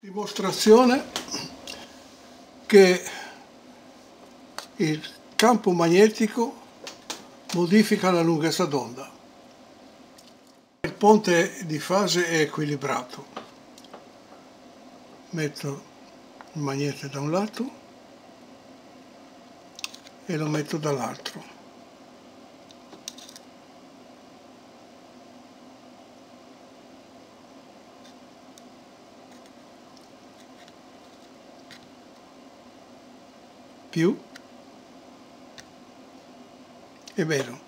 Dimostrazione che il campo magnetico modifica la lunghezza d'onda. Il ponte di fase è equilibrato. Metto il magnete da un lato e lo metto dall'altro. É Ribeiro.